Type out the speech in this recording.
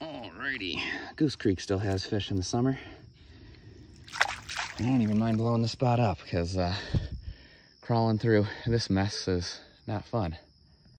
Alrighty, Goose Creek still has fish in the summer. I don't even mind blowing the spot up because uh, crawling through this mess is not fun.